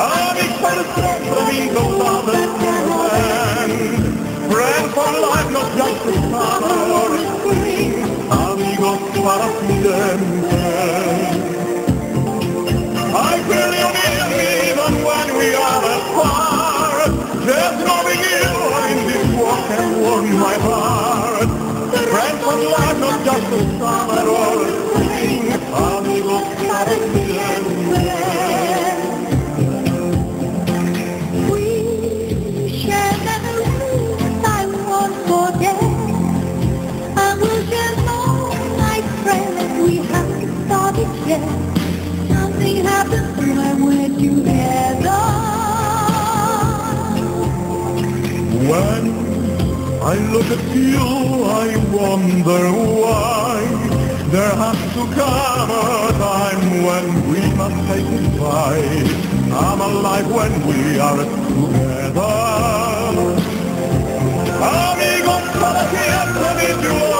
Amigos for the strength, amigos love and Friends for life, not just a summer or a spring. Amigos para siempre. I feel you near me even when we are apart. There's nothing ill in this world can warm my heart. Friends for life, not just a summer or a spring. Amigos para siempre. Together. When I look at you, I wonder why there has to come a time when we must say goodbye. I'm alive when we are together. Amigos para siempre,